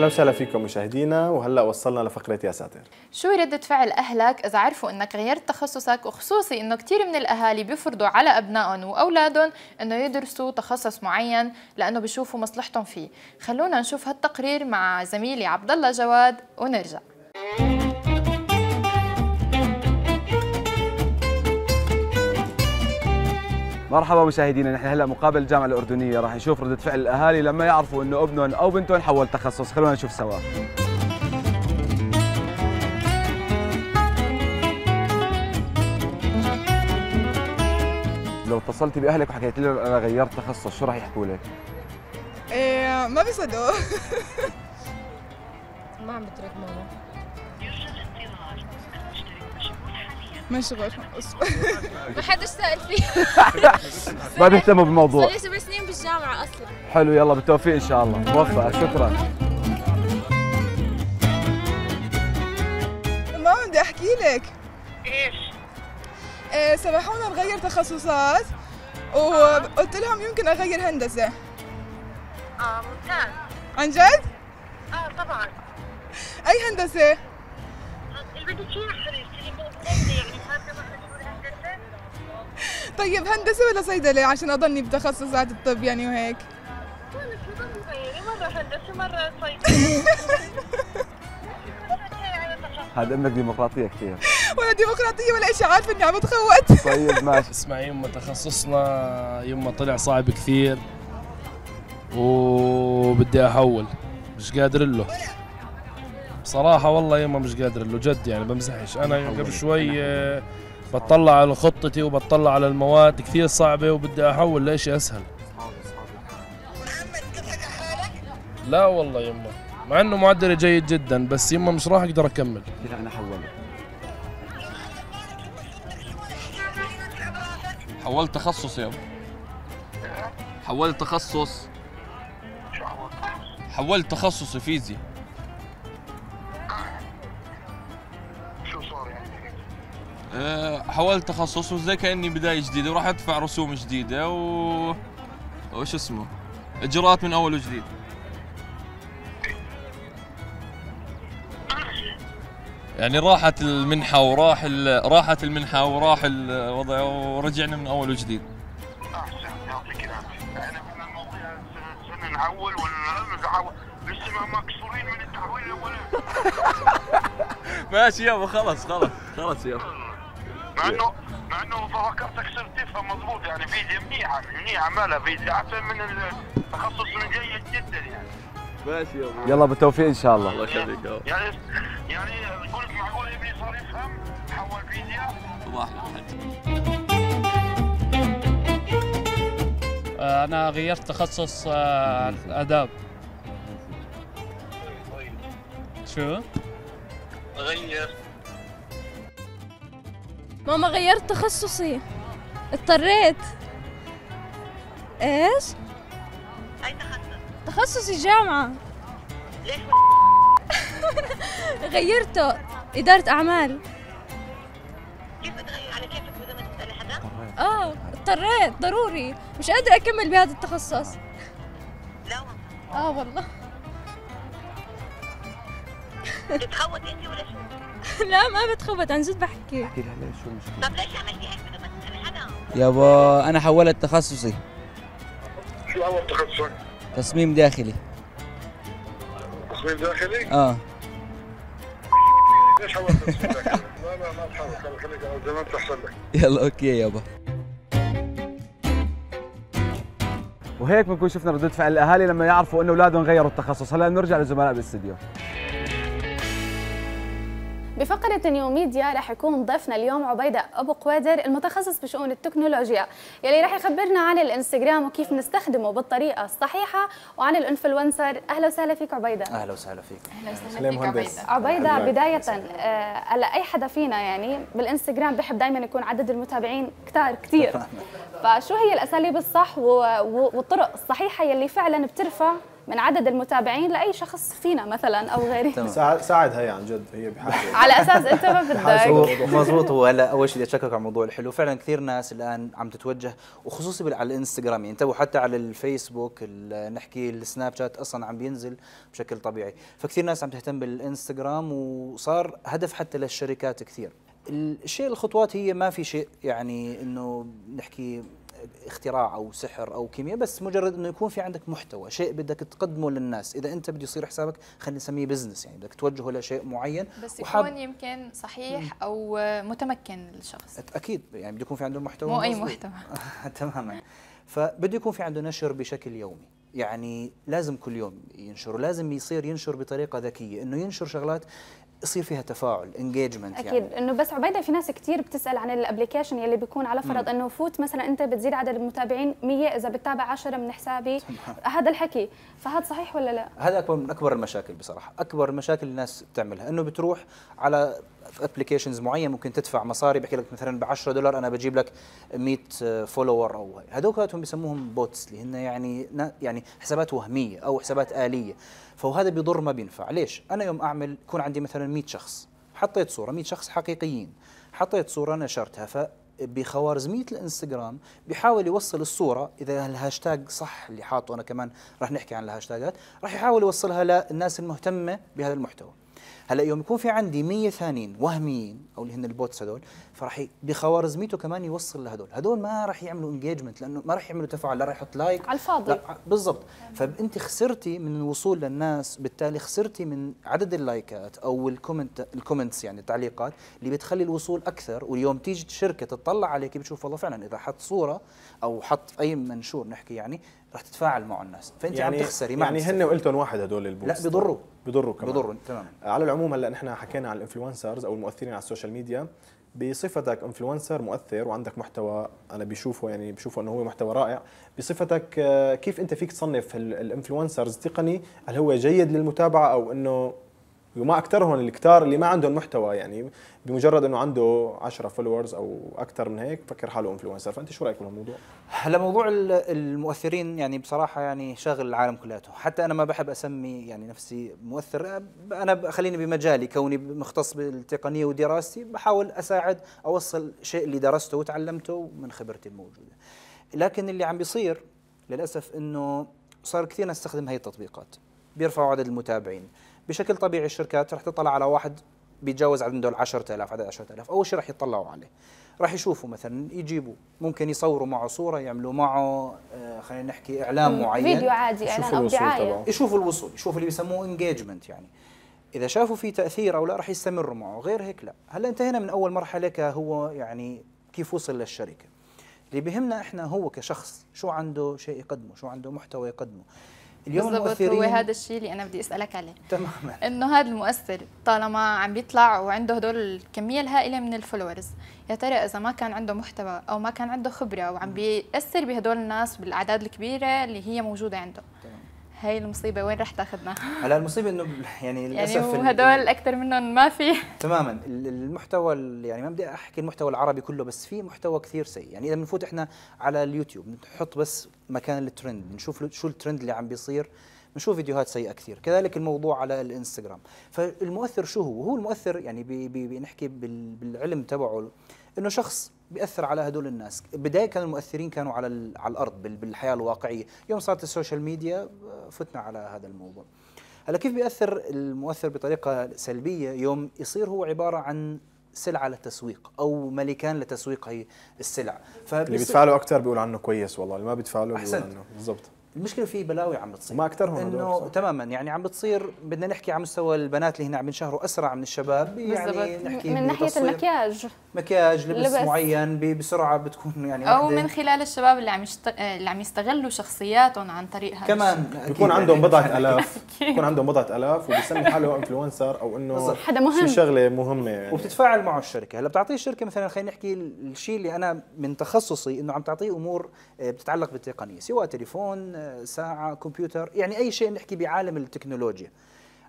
أهلا وسهلا فيكم مشاهدينا وهلأ وصلنا لفقرة يا ساتر. شو ردة فعل أهلك؟ إذا عرفوا إنك غيرت تخصصك وخصوصي إنه كثير من الأهالي بيفرضوا على أبنائهم وأولادهم إنه يدرسوا تخصص معين لأنه بيشوفوا مصلحتهم فيه. خلونا نشوف هالتقرير مع زميلي عبد الله جواد ونرجع. مرحبا مشاهدينا نحن هلا مقابل الجامعة الأردنية راح نشوف ردة فعل الأهالي لما يعرفوا إنه ابنهم أو بنتهم حول تخصص. خلونا نشوف سوا. لو اتصلتي بأهلك وحكيت لهم أنا غيرت تخصص شو راح يحكوا لك؟ إيه ما بيصدقوا. ما عم بترد ماما. مشغول ما حدش سأل فيه. ما بيهتموا بالموضوع. صار لي سبع سنين بالجامعة أصلا. حلو يلا بالتوفيق إن شاء الله. موفق شكرا. ما بدي أحكي لك. إيش؟ إيه سمحونا نغير تخصصات. وقلت لهم يمكن أغير هندسة. آه ممتاز. عن جد؟ آه طبعا. أي هندسة؟ اللي بدك اياه طيب هندسة ولا صيدلة؟ عشان أضلني بتخصصات الطب يعني وهيك. مره هندسه مره صيدله هذا أمك ديمقراطية كثير. ولا ديمقراطية ولا شيء عارفه إني عم بتخوت طيب ماشي. اسمع يما تخصصنا يما طلع صعب كثير. وبدي احول مش قادر له. بصراحة والله يما مش قادر له جد يعني بمزحش. أنا قبل شوي بطلع على خطتي وبطلع على المواد كثير صعبة وبدي أحول لشيء أسهل. لا والله يما مع إنه معدلي جيد جدا بس يما مش راح أقدر أكمل. أنا حولت حولت تخصص يا أبو. حولت تخصص. حولت تخصصي فيزياء. حولت تخصص وزي كأني بداية جديدة وراح أدفع رسوم جديدة و وش اسمه؟ إجراءات من أول وجديد. يعني راحت المنحة وراح ال- راحت المنحة وراح الوضع ورجعنا من أول وجديد. احسن يعطيك العافية. المواضيع سنة نحول ولا لسه ما مكسورين من التحويل الأولاني. ماشي يابا خلص خلص خلص يابا. مع انه مع إنه فكرتك صرت تفهم مضبوط يعني فيزياء منيحه منيحه مالها فيزياء احسن من التخصص جيد جدا يعني. ماشي يابا يلا بالتوفيق إن شاء الله. الله يخليك يعني يعني قلت معقول ابني صار يفهم؟ حول فيزياء صباح الخير أنا غيرت تخصص آه، آداب شو؟ غير. ماما غيرت تخصصي. اضطريت. إيش؟ أي تخصص؟ تخصصي جامعة. ليش؟ غيرته. إدارة أعمال. كيف بتغير؟ على كيفك بدون ما تسألي حدا؟ آه اضطريت. ضروري. مش قادرة أكمل بهذا التخصص. لا والله. آه والله. بتخوت انت ولا شو؟ لا ما بتخبط. عن جد بحكي. احكي لها ليش؟ شو المشكلة؟ طب ليش عملتي هيك بدون ما تسألي حدا؟ يابا أنا حولت تخصصي. شو أول تخصصك؟ تصميم داخلي. تصميم داخلي؟ آه. ليش حولت تصميم داخلي؟ لا لا ما تحاول خليك خليك على زمان تحسن لك. يلا أوكي يابا وهيك بنكون شفنا ردة فعل الأهالي لما يعرفوا إنه أولادهم غيروا التخصص. هلا بنرجع للزملاء بالاستديو بفقرة new media رح يكون ضيفنا اليوم عبيدة أبو قوادر المتخصص بشؤون التكنولوجيا. يلي رح يخبرنا عن الإنستغرام وكيف نستخدمه بالطريقة الصحيحة وعن ال influencer. أهلا وسهلا فيك عبيدة. أهلا وسهلا فيك. أهلا وسهلا سلام فيك مهندس. عبيدة. عبيدة بداية آه، هلا أي حدا فينا يعني بالإنستغرام بحب دائما يكون عدد المتابعين كتار كتير. فشو هي الأساليب الصح والطرق الصحيحة يلي فعلا بترفع من عدد المتابعين لأي شخص فينا مثلا أو غيره. ساعد ساعد هي عن جد هي بحاجة. على أساس أنت ما بدك. مضبوط. هو هلا أول شيء بدي اشكرك على الموضوع الحلو. فعلا كثير ناس الآن عم تتوجه وخصوصي على الإنستغرام. يعني انتبهوا حتى على الفيسبوك ال- نحكي السناب شات أصلا عم بينزل بشكل طبيعي. فكثير ناس عم تهتم بالإنستغرام وصار هدف حتى للشركات كثير. الشيء الخطوات هي ما في شيء يعني إنه نحكي اختراع أو سحر أو كيمياء بس مجرد إنه يكون في عندك محتوى شيء بدك تقدمه للناس. إذا أنت بده يصير حسابك خلينا نسميه بزنس يعني بدك توجهه لشيء معين. بس وحاب- يكون يمكن صحيح أو متمكن الشخص أكيد يعني بده يكون في عنده محتوى مو أي. محتوى. تماما. فبده يكون في عنده نشر بشكل يومي. يعني لازم كل يوم ينشر ولازم يصير ينشر بطريقة ذكية. إنه ينشر شغلات يصير فيها تفاعل engagement أكيد. يعني إنه بس عبيدة في ناس كثير بتسأل عن ال application يلي بيكون على فرض إنه فوت مثلا أنت بتزيد عدد المتابعين 100 إذا بتتابع 10 من حسابي. هذا الحكي. فهذا صحيح ولا لا؟ هذا أكبر من أكبر المشاكل بصراحة. أكبر المشاكل اللي الناس بتعملها. إنه بتروح على applications معين ممكن تدفع مصاري بحكي لك مثلا ب 10 دولار أنا بجيب لك 100 follower أو. هذوك هم بسموهم bots اللي هن يعني يعني حسابات وهمية أو حسابات آلية. فهذا بيضر ما بينفع. ليش؟ أنا يوم أعمل يكون عندي مثلا 100 شخص. حطيت صورة 100 شخص حقيقيين. حطيت صورة نشرتها. ف بخوارزميه الإنستغرام بيحاول يوصل الصورة. إذا الهاشتاج صح اللي حاطه أنا كمان راح نحكي عن الهاشتاجات راح يحاول يوصلها للناس المهتمة بهذا المحتوى. هلا يوم يكون في عندي 100 ثانيين وهميين أو اللي هن ال bots هدول فراح بخوارزميته كمان يوصل لهدول. هدول ما راح يعملوا engagement لأنه ما راح يعملوا تفاعل لا راح يحط like على الفاضي. بالضبط. فأنت خسرتي من الوصول للناس بالتالي خسرتي من عدد اللايكات أو ال comment ال comments يعني التعليقات اللي بتخلي الوصول أكثر. واليوم تيجي شركة تطلع عليك بتشوف والله فعلا إذا حط صورة أو حط أي منشور نحكي يعني راح تتفاعل مع الناس. فأنت يعني عم تخسري يعني هن تستفيدي. قلتهم واحد هدول البوست لا بضروا بضروا كمان. بضروا تماما. على العموم هلا نحن حكينا عن ال influencers أو المؤثرين على ال social media. بصفتك influencer مؤثر وعندك محتوى أنا بشوفه يعني بشوفه إنه هو محتوى رائع. بصفتك آه، كيف أنت فيك تصنف ال- ال influencers تقني؟ هل هو جيد للمتابعة أو إنه وما أكثرهم الكتار اللي ما عندهم محتوى يعني بمجرد إنه عنده 10 followers أو أكثر من هيك فكر حاله influencer فأنت شو رأيك بالموضوع هلا موضوع ال- المؤثرين يعني بصراحة يعني شاغل العالم كلياته، حتى أنا ما بحب أسمي يعني نفسي مؤثر، أنا ب- خليني بمجالي كوني مختص بالتقنية ودراستي بحاول أساعد أوصل شيء اللي درسته وتعلمته من خبرتي الموجودة. لكن اللي عم بيصير للأسف إنه صار كثير ناس تستخدم هي التطبيقات، بيرفعوا عدد المتابعين، بشكل طبيعي الشركات رح تطلع على واحد بيتجاوز عنده ال 10000 عدد 10000 أول شيء راح يطلعوا عليه. راح يشوفوا مثلا يجيبوا ممكن يصوروا معه صورة يعملوا معه آه، خلينا نحكي اعلان معين. فيديو عادي، إعلان أو دعاية. يشوفوا الوصول يشوفوا اللي بيسموه انجيجمنت يعني. إذا شافوا في تأثير أو لا راح يستمروا معه. غير هيك لا. هلأ انتهينا من أول مرحلة كهو يعني كيف وصل للشركة. اللي بيهمنا إحنا هو كشخص شو عنده شيء يقدمه شو عنده محتوى يقدمه. اليوم بالضبط هو المؤثرين هذا الشيء اللي أنا بدي أسألك عليه. تماما. إنه هذا المؤثر طالما عم بيطلع وعنده هدول الكمية الهائلة من الفولورز يا ترى إذا ما كان عنده محتوى أو ما كان عنده خبرة وعم بيأثر بهدول الناس بالأعداد الكبيرة اللي هي موجودة عنده هاي المصيبة وين رح تاخذنا؟ هلا المصيبة إنه يعني للأسف يعني وهدول أكثر منهم ما في. تماما. ال- المحتوى ال- يعني ما بدي أحكي المحتوى العربي كله بس في محتوى كثير سيء. يعني إذا بنفوت إحنا على اليوتيوب بنحط بس مكان الترند بنشوف شو الترند اللي عم بيصير بنشوف فيديوهات سيئة كثير. كذلك الموضوع على الإنستغرام. فالمؤثر شو هو؟ هو المؤثر يعني بنحكي بال- بالعلم تبعه إنه شخص بيأثر على هدول الناس. بداية كانوا المؤثرين كانوا على على الأرض بال- بالحياة الواقعية. يوم صارت ال social media آه، فتنا على هذا الموضوع. هلا كيف بيأثر المؤثر بطريقة سلبية؟ يوم يصير هو عبارة عن سلعة للتسويق أو ملكان لتسويق هي السلع. اللي بيدفع له أكثر بيقول عنه كويس والله اللي ما بيدفع له بيقول. عنه. بالضبط. المشكلة في بلاوي عم بتصير وما اكثرهم هدول إنه. تماما يعني عم بتصير بدنا نحكي على مستوى البنات اللي هن عم ينشهروا أسرع من الشباب يعني. نحكي من ناحية المكياج مكياج لبس, لبس. معين بسرعة بتكون يعني أو. من خلال الشباب اللي عم يشت... اللي عم يستغلوا شخصياتهم عن طريق هذا كمان بيكون يعني عندهم بضعة فعلاً. آلاف بيكون عندهم بضعة آلاف وبيسمي حاله انفلونسر أو إنه بالضبط. حدا مهم. شي شغلة مهمة يعني وبتتفاعل معه الشركة هلا بتعطيه الشركة مثلا خلينا نحكي الشيء اللي أنا من تخصصي إنه عم تعطيه أمور آه، بتتعلق بالتقنية سواء تليفون ساعة كمبيوتر يعني أي شيء نحكي بعالم التكنولوجيا.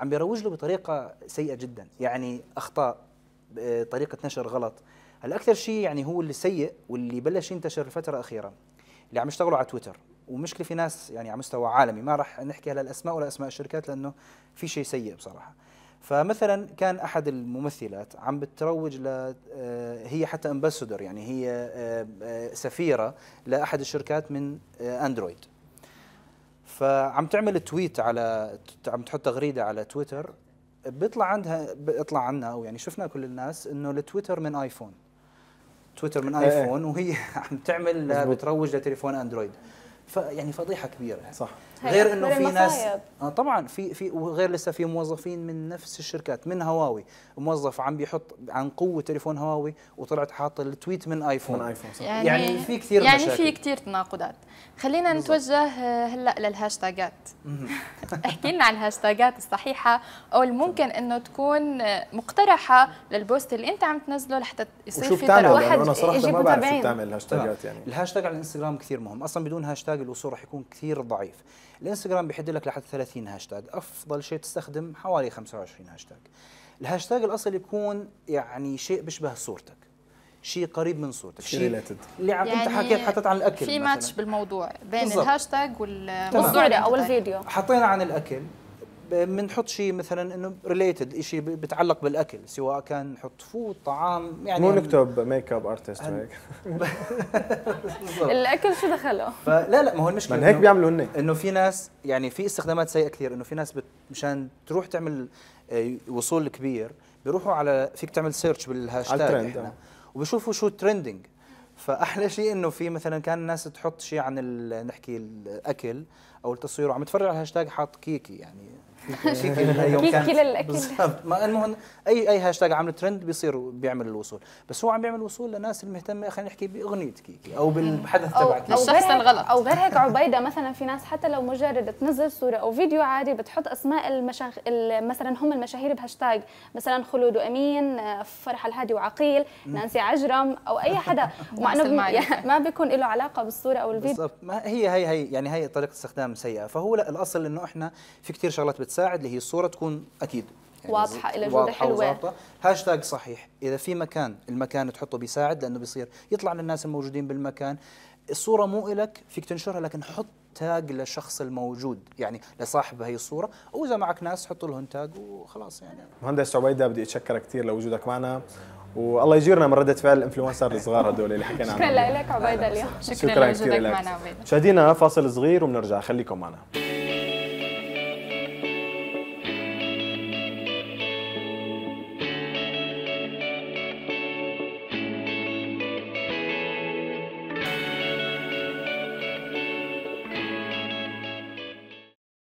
عم بيروج له بطريقة سيئة جدا. يعني أخطاء آه، طريقة نشر غلط. هلا أكثر شيء يعني هو اللي سيء واللي بلش ينتشر الفترة الأخيرة اللي عم يشتغلوا على تويتر. ومشكلة في ناس يعني على مستوى عالمي. ما راح نحكي هلا الأسماء ولا أسماء الشركات لأنه في شيء سيء بصراحة. فمثلا كان أحد الممثلات عم بتروج ل آه، هي حتى ambassador يعني هي آه، سفيرة لأحد الشركات من اندرويد فعم تعمل tweet على عم تحط تغريدة على تويتر بيطلع عندها بيطلع عنها أو يعني شفنا كل الناس إنه ال tweet من آيفون تويتر من إيه. آيفون وهي عم تعمل. بتروج لتليفون أندرويد فيعني فضيحة كبيرة صح غير إنه في ناس. آه طبعا في في وغير لسه في موظفين من نفس الشركات من هواوي. موظف عم بيحط عن قوة تليفون هواوي وطلعت حاطة ال tweet من آيفون. من آيفون صح. يعني, يعني في كثير يعني مشاكل. في كثير تناقضات. خلينا نتوجه آه، هلأ للهاشتاجات. احكي لنا عن الهاشتاجات الصحيحة أو الممكن إنه تكون آه، مقترحة لل post اللي أنت عم تنزله لحتى يصير وشو في بتعمل. لأنه أنا صراحة ما بعرف شو. بتعمل هاشتاجات يعني. الهاشتاج على الإنستغرام كثير مهم. أصلا بدون هاشتاج الوصول رح يكون كثير ضعيف. الانستغرام بيحد لك لحد 30 هاشتاج. أفضل شيء تستخدم حوالي 25 هاشتاج. الهاشتاج الاصل يكون يعني شيء بيشبه صورتك. شيء قريب من صورتك. شيء related اللي عم أنت حكيت حطيت عن الأكل في. ماتش بالموضوع بين بالضبط. الهاشتاج والموضوع أو الفيديو. حطينا عن الأكل. بنحط شيء مثلا إنه related شيء بيتعلق بالأكل سواء كان نحط food طعام يعني مو نكتب make up artist هيك. الأكل شو دخله؟ فلا لا ما هو المشكلة من هيك إنه- بيعملوا هن إنه في ناس يعني في استخدامات سيئة كثير إنه في ناس بت مشان تروح تعمل آه، وصول كبير بيروحوا على فيك تعمل search بالهاشتاج على الترند، إحنا آه. وبيشوفوا شو trending فأحلى شيء إنه في مثلا كان الناس تحط شيء عن نحكي الأكل أو التصوير وعم تفرج على الهاشتاج حاط كيكي يعني كان. بالضبط. ما المهم اي أي هاشتاج عامل ترند بيصير بيعمل الوصول. بس هو عم بيعمل وصول لناس المهتمة خلينا نحكي بأغنية كيكي أو بالحدث أو تبع أو كيكي الشخص غير هيك الغلط. أو غير هيك عبيدة مثلا في ناس حتى لو مجرد تنزل صورة أو فيديو عادي بتحط أسماء المشاخ... ال- مثلا هم المشاهير بهاشتاج مثلا خلود وأمين فرح الهادي وعقيل نانسي عجرم أو أي حدا. ومع ناس انه. يعني ما بيكون له علاقة بالصورة أو الفيديو. بالضبط. ما هي هي هي يعني هي طريقة استخدام سيئة. فهو لا الأصل إنه إحنا في كثير شغلات بتساعد اللي هي الصورة تكون أكيد. إلى جودة واضحة حلوة. وظابطة. هاشتاج صحيح. إذا في مكان المكان تحطه بيساعد لأنه بيصير يطلع للناس الموجودين بالمكان. الصورة مو إلك فيك تنشرها لكن حط tag للشخص الموجود يعني لصاحب هي الصورة. واذا معك ناس حط لهم tag وخلاص يعني. مهندس عبيده بدي أتشكرك كثير لوجودك معنا. والله يجيرنا من ردة فعل ال influencer الصغار هدول اللي حكينا عنهم. شكرا لك عبيده اليوم. شكرا شكراً لوجودك لك. معنا عبيد. مشاهدينا فاصل صغير وبنرجع. خليكم معنا.